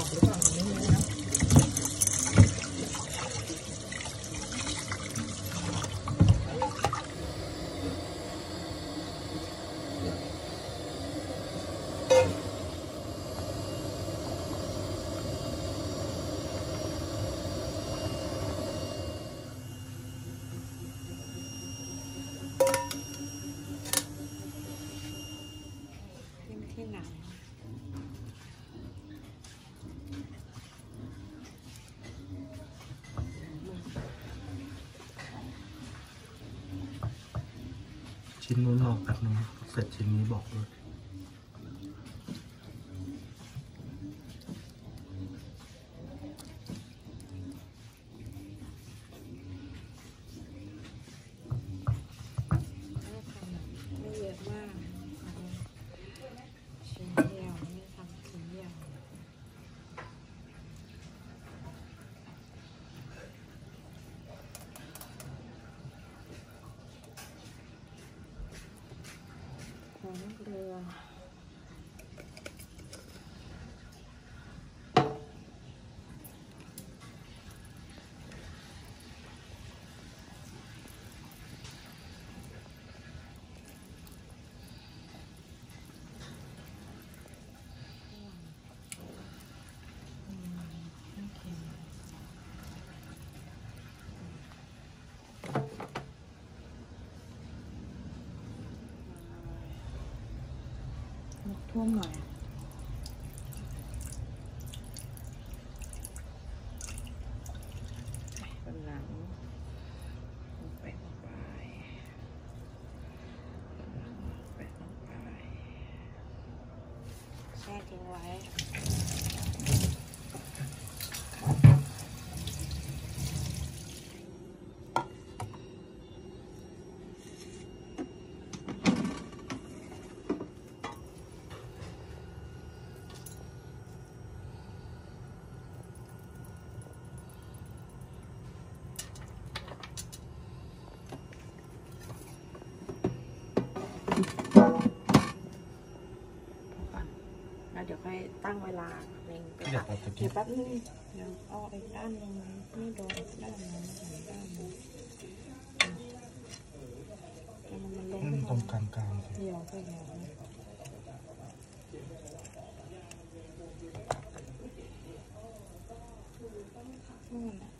อกหรือเปล่าไม่รู้นะ ที่ที่ไหน ชิ้นนู้นออกแบบนึงเสร็จชิ้นนี้บอกด้วย ของเรือ นก ท่วมหน่อยกำลังลงไปลงไปกำลังลงไปลงไปแช่ทิ้งไว้ เป็นดี๋ยวแป๊บนึงเดี๋ยวเอาไอ้ด้านนึงไม่โดนด้านนึงด้านนึงมันลงตรงกลางกลางเดี๋ยวก็เดี๋ยวนู่อะ